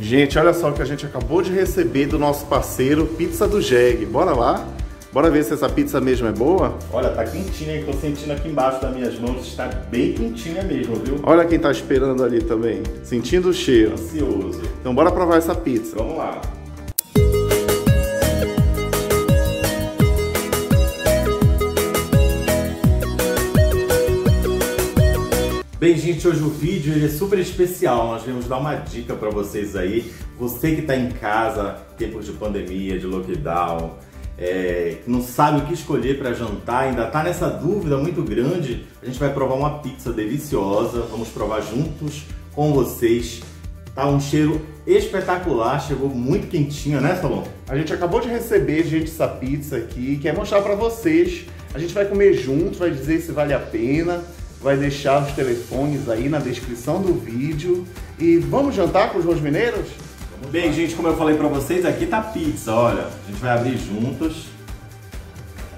Gente, olha só o que a gente acabou de receber do nosso parceiro Pizza do Jeg. Bora lá? Bora ver se essa pizza mesmo é boa? Olha, tá quentinha, tô sentindo aqui embaixo das minhas mãos, está bem quentinha mesmo, viu? Olha quem tá esperando ali também, sentindo o cheiro. Ansioso. Então bora provar essa pizza. Vamos lá. Bem, gente, hoje o vídeo ele é super especial. Nós vamos dar uma dica para vocês aí. Você que está em casa, tempos de pandemia, de lockdown, é, não sabe o que escolher para jantar, ainda está nessa dúvida muito grande, a gente vai provar uma pizza deliciosa. Vamos provar juntos com vocês. Tá um cheiro espetacular, chegou muito quentinho, né, Salom? A gente acabou de receber, gente, essa pizza aqui, quer mostrar para vocês. A gente vai comer junto, vai dizer se vale a pena vai deixar os telefones aí na descrição do vídeo. E vamos jantar com os rosmineiros? Bem, gente, como eu falei pra vocês, aqui tá pizza, olha. A gente vai abrir juntos.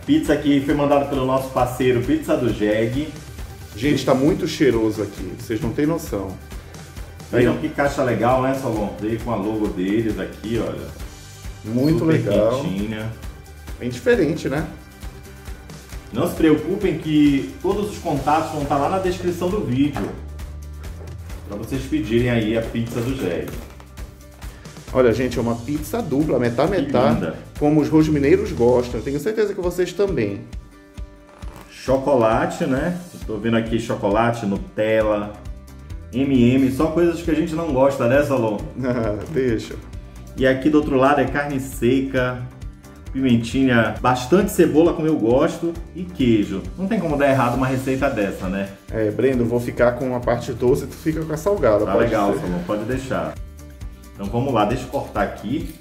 Pizza aqui foi mandada pelo nosso parceiro Pizza do Jeg. Gente, tá muito cheiroso aqui, vocês não têm noção. Viram que caixa legal, né, Salom? Veio com a logo deles aqui, olha. Muito Super legal. Quentinha. Bem diferente, né? Não se preocupem que todos os contatos vão estar lá na descrição do vídeo. Para vocês pedirem aí a pizza do Gério. Olha, gente, é uma pizza dupla, metade metade, como os rosmineiros gostam. tenho certeza que vocês também. Chocolate, né? Estou vendo aqui chocolate, Nutella, M&M, só coisas que a gente não gosta, né, Salom? Deixa. E aqui do outro lado é carne seca, pimentinha, bastante cebola como eu gosto e queijo. Não tem como dar errado uma receita dessa, né? É, Brendo, vou ficar com a parte doce e tu fica com a salgada. Tá legal, Salomão, pode deixar. Então vamos lá, deixa eu cortar aqui.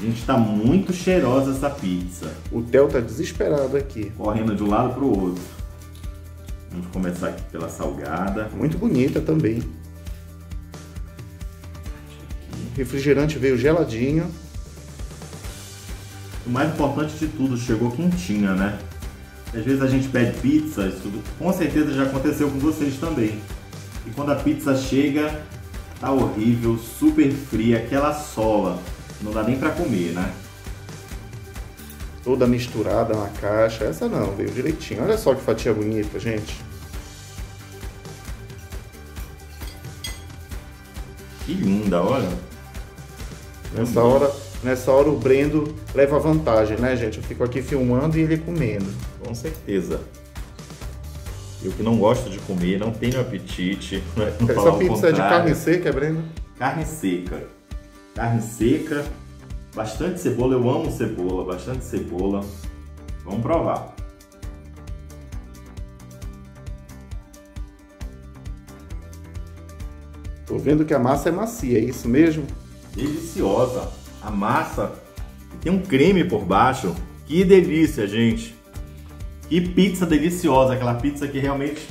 Gente, tá muito cheirosa essa pizza. O Theo tá desesperado aqui. Correndo de um lado pro outro. Vamos começar aqui pela salgada. Muito bonita também refrigerante veio geladinho. O mais importante de tudo, chegou quentinha, né? Às vezes a gente pede pizza, isso com certeza já aconteceu com vocês também. E quando a pizza chega, tá horrível, super fria, aquela sola. Não dá nem para comer, né? Toda misturada na caixa. Essa não, veio direitinho. Olha só que fatia bonita, gente. Que linda, olha. Nessa hora, nessa hora o Brendo leva vantagem, né, gente? Eu fico aqui filmando e ele comendo. Com certeza. Eu que não gosto de comer, não tenho apetite. Não Essa pizza é de carne seca, Brendo? Carne seca. Carne seca, bastante cebola. Eu amo cebola, bastante cebola. Vamos provar. Tô vendo que a massa é macia, é isso mesmo? Deliciosa. A massa tem um creme por baixo. Que delícia, gente. Que pizza deliciosa, aquela pizza que realmente...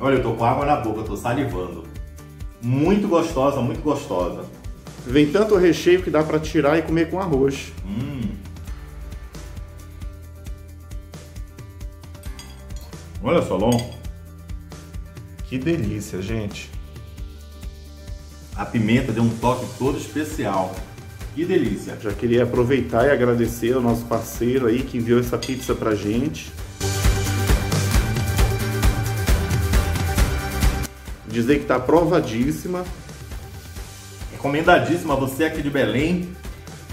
Olha, eu tô com água na boca, tô salivando. Muito gostosa, muito gostosa. Vem tanto recheio que dá para tirar e comer com arroz. Hum. Olha só, Lon. Que delícia, gente. A pimenta deu um toque todo especial. Que delícia! Já queria aproveitar e agradecer ao nosso parceiro aí que enviou essa pizza pra gente. Dizer que tá aprovadíssima. Recomendadíssima, você aqui de Belém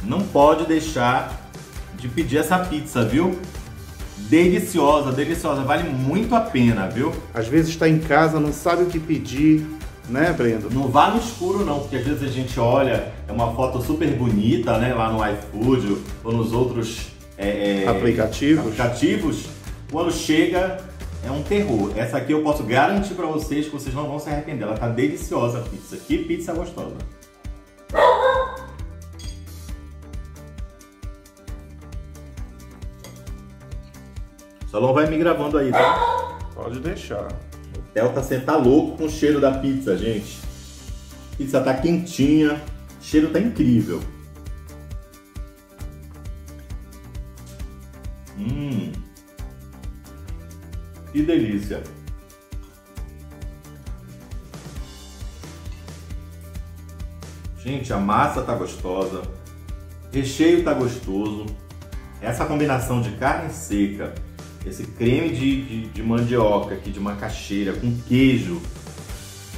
não pode deixar de pedir essa pizza, viu? Deliciosa, deliciosa, vale muito a pena, viu? Às vezes está em casa, não sabe o que pedir, né, Brendo? Não vá no escuro não, porque às vezes a gente olha, é uma foto super bonita, né, lá no iFood ou nos outros é, é, aplicativos. aplicativos. Quando chega, é um terror. Essa aqui eu posso garantir para vocês que vocês não vão se arrepender. Ela tá deliciosa a pizza. Que pizza gostosa. Salão vai me gravando aí, tá? Pode deixar. Theo tá sentar tá louco com o cheiro da pizza, gente. A pizza tá quentinha, o cheiro tá incrível. Hum, que delícia! Gente, a massa tá gostosa, recheio tá gostoso. Essa combinação de carne seca esse creme de, de, de mandioca aqui, de macaxeira, com queijo,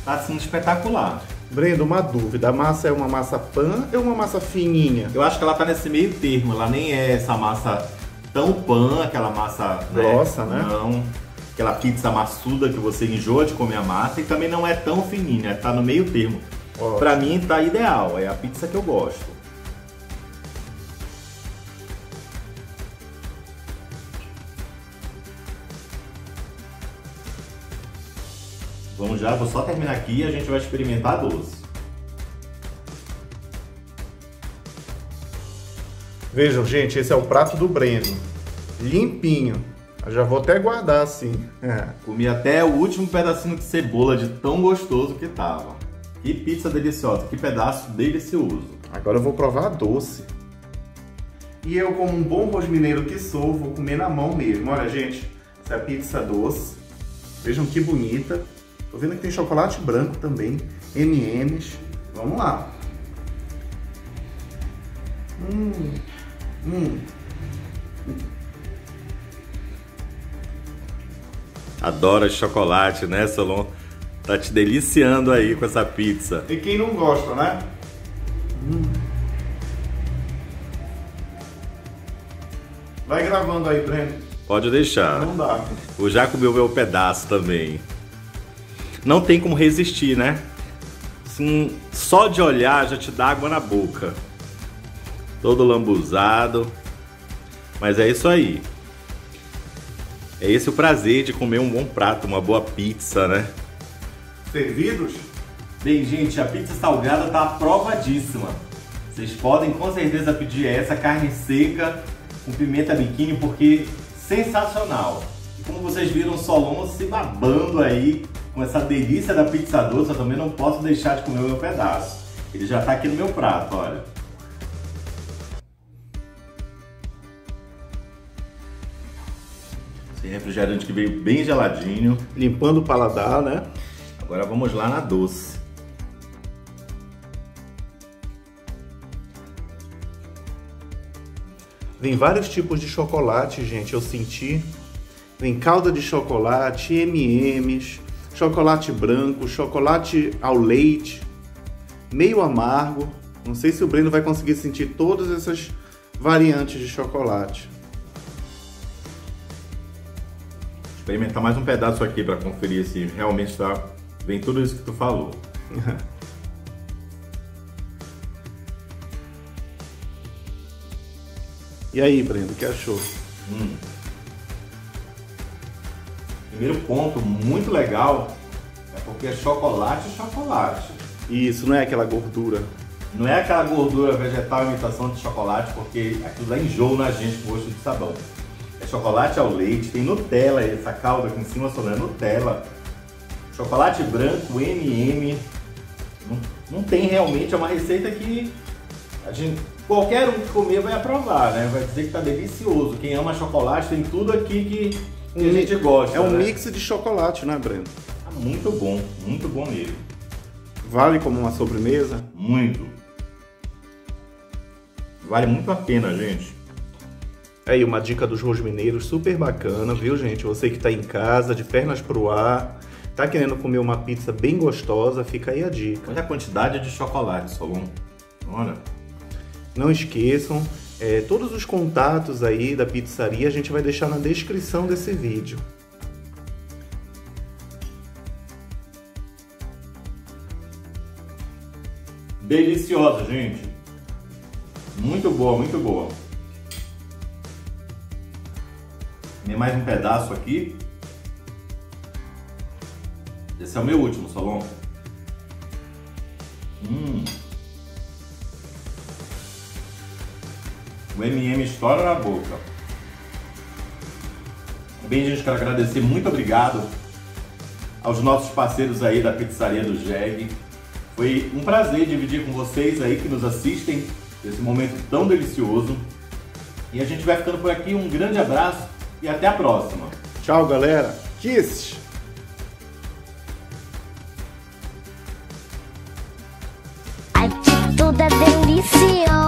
tá assim espetacular. Brendo, uma dúvida, a massa é uma massa pan ou uma massa fininha? Eu acho que ela tá nesse meio termo, ela nem é essa massa tão pan, aquela massa né, grossa, né? Não, aquela pizza maçuda que você enjoa de comer a massa e também não é tão fininha, tá no meio termo. Ótimo. Pra mim tá ideal, é a pizza que eu gosto. Vamos já, vou só terminar aqui e a gente vai experimentar a doce. Vejam, gente, esse é o prato do Breno. Limpinho. Eu já vou até guardar assim. É. Comi até o último pedacinho de cebola de tão gostoso que tava. Que pizza deliciosa, que pedaço delicioso. Agora eu vou provar a doce. E eu, como um bom rosmineiro que sou, vou comer na mão mesmo. Olha, gente, essa é a pizza doce. Vejam que bonita. Tô vendo que tem chocolate branco também, M&M's. Vamos lá. Hum, hum. Adora chocolate, né, Solon? Tá te deliciando aí com essa pizza. E quem não gosta, né? Hum. Vai gravando aí, Breno. Pode deixar. Não dá. O já comeu meu pedaço também. Não tem como resistir, né? Assim, só de olhar já te dá água na boca. Todo lambuzado. Mas é isso aí. É esse o prazer de comer um bom prato, uma boa pizza, né? Servidos? Bem, gente, a pizza salgada tá aprovadíssima. Vocês podem com certeza pedir essa carne seca com pimenta biquíni porque sensacional. E como vocês viram Solon se babando aí com essa delícia da pizza doce, eu também não posso deixar de comer o meu pedaço. Ele já tá aqui no meu prato, olha. Esse refrigerante que veio bem geladinho. Limpando o paladar, né? Agora vamos lá na doce. Vem vários tipos de chocolate, gente, eu senti. Vem calda de chocolate, M&M's, chocolate branco, chocolate ao leite, meio amargo. Não sei se o Breno vai conseguir sentir todas essas variantes de chocolate. experimentar mais um pedaço aqui para conferir se realmente está bem tudo isso que tu falou. e aí, Breno, o que achou? Hum. Primeiro ponto muito legal é porque é chocolate e chocolate. Isso, não é aquela gordura. Não é aquela gordura vegetal imitação de chocolate, porque aquilo dá enjoo na gente com gosto de sabão chocolate ao leite, tem Nutella, essa calda aqui em cima só é Nutella, chocolate branco, M&M, não, não, tem realmente, é uma receita que a gente, qualquer um que comer vai aprovar, né? Vai dizer que tá delicioso. Quem ama chocolate tem tudo aqui que, que um, a gente gosta. É um né? mix de chocolate, né, Breno? Tá muito bom, muito bom mesmo. Vale como uma sobremesa? Muito. Vale muito a pena, gente. Aí uma dica dos rosmineiros super bacana, viu gente? Você que está em casa, de pernas pro ar, tá querendo comer uma pizza bem gostosa, fica aí a dica. Olha a quantidade de chocolate, Solon. Olha. Não esqueçam, é, todos os contatos aí da pizzaria a gente vai deixar na descrição desse vídeo. Deliciosa, gente. Muito boa, muito boa. Tem mais um pedaço aqui. Esse é o meu último, Solon. Hum. O MM estoura na boca. Bem, gente, quero agradecer, muito obrigado aos nossos parceiros aí da pizzaria do Jeg. Foi um prazer dividir com vocês aí que nos assistem esse momento tão delicioso. E a gente vai ficando por aqui. Um grande abraço e até a próxima. Tchau, galera. Kiss! I da delícia.